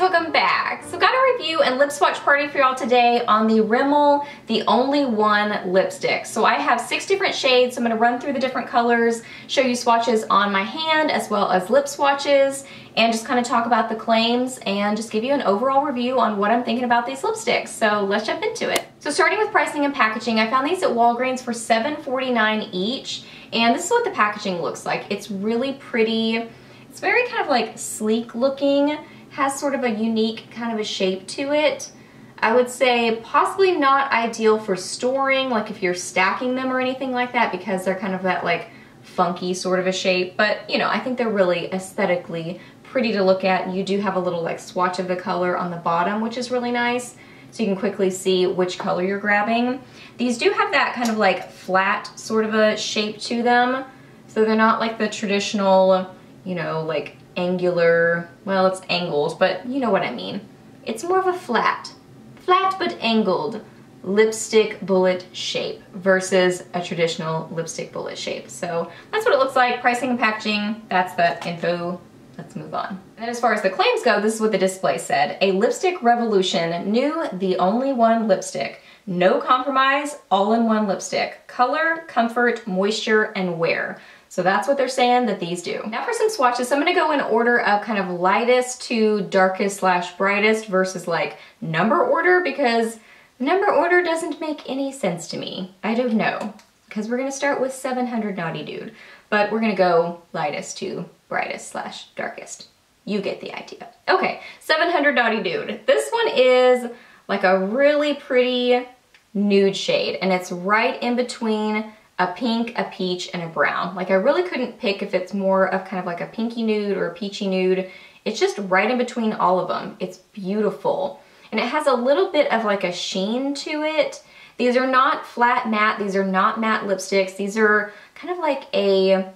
welcome back. So got a review and lip swatch party for y'all today on the Rimmel The Only One lipstick. So I have six different shades, so I'm gonna run through the different colors, show you swatches on my hand as well as lip swatches, and just kind of talk about the claims and just give you an overall review on what I'm thinking about these lipsticks. So let's jump into it. So starting with pricing and packaging, I found these at Walgreens for $7.49 each, and this is what the packaging looks like. It's really pretty. It's very kind of like sleek looking has sort of a unique kind of a shape to it. I would say possibly not ideal for storing, like if you're stacking them or anything like that because they're kind of that like funky sort of a shape. But, you know, I think they're really aesthetically pretty to look at. You do have a little like swatch of the color on the bottom, which is really nice. So you can quickly see which color you're grabbing. These do have that kind of like flat sort of a shape to them. So they're not like the traditional, you know, like angular, well, it's angled, but you know what I mean. It's more of a flat, flat but angled lipstick bullet shape versus a traditional lipstick bullet shape. So that's what it looks like. Pricing and packaging, that's the info. Let's move on. And as far as the claims go, this is what the display said. A lipstick revolution, new, the only one lipstick. No compromise, all-in-one lipstick. Color, comfort, moisture, and wear. So that's what they're saying that these do. Now for some swatches, I'm gonna go in order of kind of lightest to darkest slash brightest versus like number order because number order doesn't make any sense to me. I don't know because we're gonna start with 700 Naughty Nude, but we're gonna go lightest to brightest slash darkest. You get the idea. Okay, 700 Naughty Nude. This one is like a really pretty nude shade and it's right in between a pink, a peach, and a brown. Like I really couldn't pick if it's more of kind of like a pinky nude or a peachy nude. It's just right in between all of them. It's beautiful. And it has a little bit of like a sheen to it. These are not flat matte. These are not matte lipsticks. These are kind of like a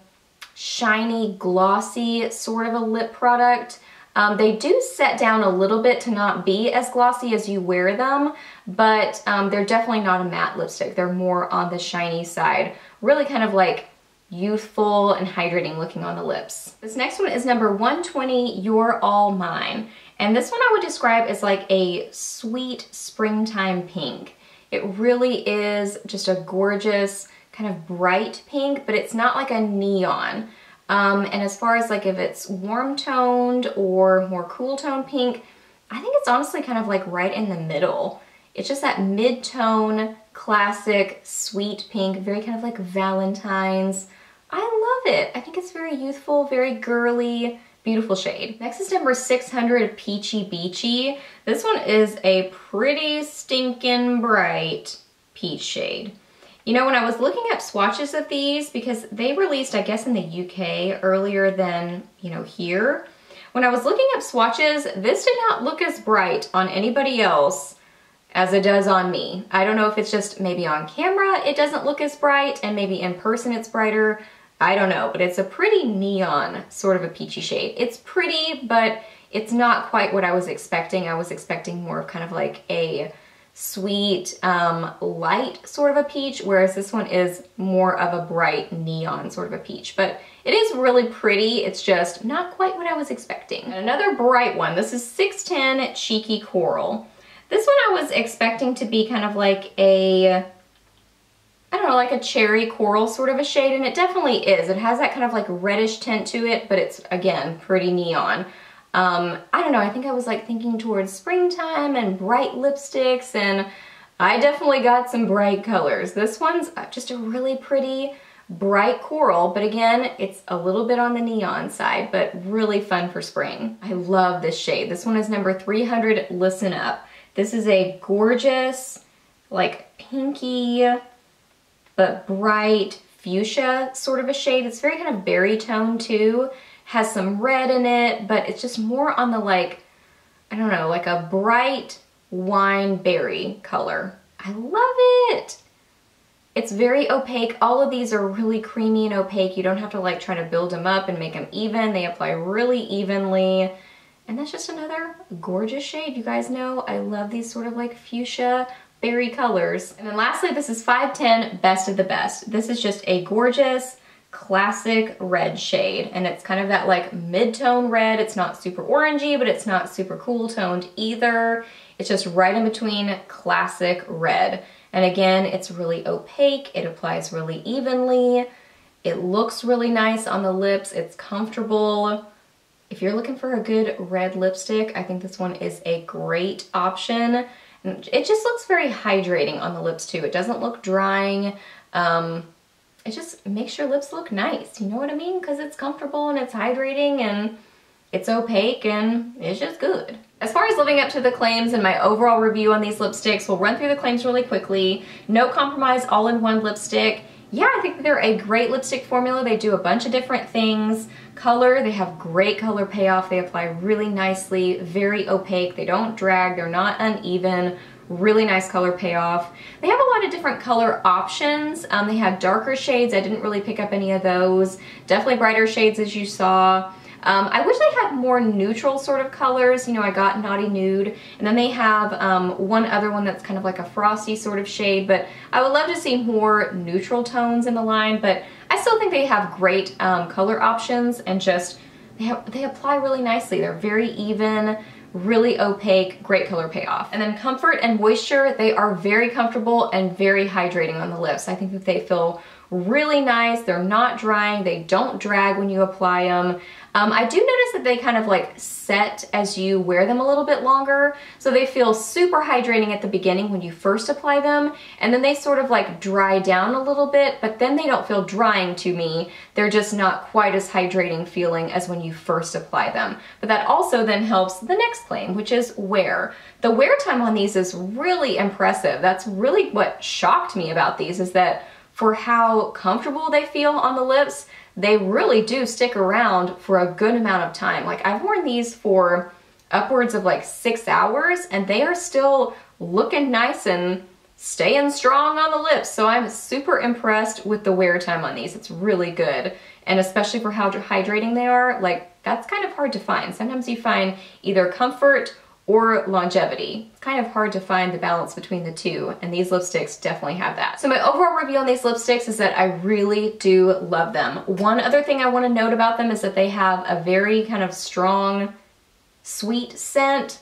shiny, glossy sort of a lip product. Um, they do set down a little bit to not be as glossy as you wear them, but um, they're definitely not a matte lipstick. They're more on the shiny side. Really kind of like youthful and hydrating looking on the lips. This next one is number 120, You're All Mine. And this one I would describe as like a sweet springtime pink. It really is just a gorgeous kind of bright pink, but it's not like a neon. Um, and as far as like if it's warm toned or more cool tone pink, I think it's honestly kind of like right in the middle. It's just that mid-tone, classic, sweet pink, very kind of like Valentine's. I love it. I think it's very youthful, very girly, beautiful shade. Next is number 600 Peachy Beachy. This one is a pretty stinking bright peach shade. You know, when I was looking up swatches of these, because they released, I guess, in the UK earlier than, you know, here. When I was looking up swatches, this did not look as bright on anybody else as it does on me. I don't know if it's just maybe on camera it doesn't look as bright and maybe in person it's brighter. I don't know, but it's a pretty neon sort of a peachy shade. It's pretty, but it's not quite what I was expecting. I was expecting more of kind of like a sweet, um, light sort of a peach, whereas this one is more of a bright neon sort of a peach. But it is really pretty, it's just not quite what I was expecting. And another bright one, this is 610 Cheeky Coral. This one I was expecting to be kind of like a, I don't know, like a cherry coral sort of a shade, and it definitely is. It has that kind of like reddish tint to it, but it's, again, pretty neon. Um, I don't know, I think I was like thinking towards springtime and bright lipsticks and I definitely got some bright colors. This one's uh, just a really pretty bright coral, but again, it's a little bit on the neon side, but really fun for spring. I love this shade. This one is number 300, Listen Up. This is a gorgeous, like pinky, but bright fuchsia sort of a shade. It's very kind of berry tone too has some red in it, but it's just more on the like, I don't know, like a bright wine berry color. I love it. It's very opaque. All of these are really creamy and opaque. You don't have to like try to build them up and make them even. They apply really evenly. And that's just another gorgeous shade. You guys know I love these sort of like fuchsia berry colors. And then lastly, this is 510 Best of the Best. This is just a gorgeous classic red shade and it's kind of that like mid-tone red. It's not super orangey, but it's not super cool toned either. It's just right in between classic red. And again, it's really opaque. It applies really evenly. It looks really nice on the lips. It's comfortable. If you're looking for a good red lipstick, I think this one is a great option. It just looks very hydrating on the lips too. It doesn't look drying. Um, it just makes your lips look nice. You know what I mean? Because it's comfortable and it's hydrating and it's opaque and it's just good. As far as living up to the claims and my overall review on these lipsticks, we'll run through the claims really quickly. No compromise all-in-one lipstick. Yeah, I think they're a great lipstick formula. They do a bunch of different things. Color, they have great color payoff. They apply really nicely, very opaque. They don't drag, they're not uneven really nice color payoff. They have lot of different color options. Um, they have darker shades. I didn't really pick up any of those. Definitely brighter shades as you saw. Um, I wish they had more neutral sort of colors. You know, I got Naughty Nude, and then they have um, one other one that's kind of like a frosty sort of shade, but I would love to see more neutral tones in the line, but I still think they have great um, color options and just, they, they apply really nicely. They're very even really opaque, great color payoff. And then comfort and moisture, they are very comfortable and very hydrating on the lips. I think that they feel really nice. They're not drying. They don't drag when you apply them. Um, I do notice that they kind of like set as you wear them a little bit longer. So they feel super hydrating at the beginning when you first apply them. And then they sort of like dry down a little bit, but then they don't feel drying to me. They're just not quite as hydrating feeling as when you first apply them. But that also then helps the next claim, which is wear. The wear time on these is really impressive. That's really what shocked me about these is that for how comfortable they feel on the lips, they really do stick around for a good amount of time. Like I've worn these for upwards of like six hours and they are still looking nice and staying strong on the lips. So I'm super impressed with the wear time on these. It's really good. And especially for how hydrating they are, like that's kind of hard to find. Sometimes you find either comfort or longevity. Kind of hard to find the balance between the two, and these lipsticks definitely have that. So my overall review on these lipsticks is that I really do love them. One other thing I want to note about them is that they have a very kind of strong, sweet scent.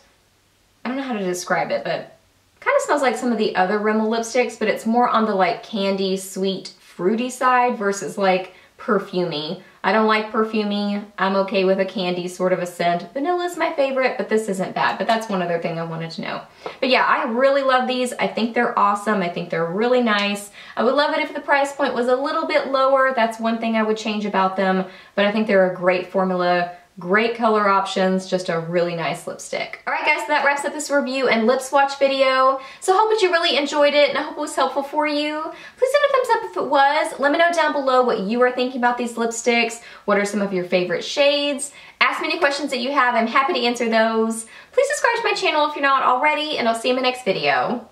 I don't know how to describe it, but kind of smells like some of the other Rimmel lipsticks, but it's more on the like candy, sweet, fruity side versus like perfumey. I don't like perfumey. I'm okay with a candy sort of a scent. Vanilla is my favorite, but this isn't bad. But that's one other thing I wanted to know. But yeah, I really love these. I think they're awesome. I think they're really nice. I would love it if the price point was a little bit lower. That's one thing I would change about them. But I think they're a great formula Great color options, just a really nice lipstick. All right guys, so that wraps up this review and lip swatch video. So I hope that you really enjoyed it and I hope it was helpful for you. Please give it a thumbs up if it was. Let me know down below what you are thinking about these lipsticks. What are some of your favorite shades? Ask me any questions that you have. I'm happy to answer those. Please subscribe to my channel if you're not already and I'll see you in my next video.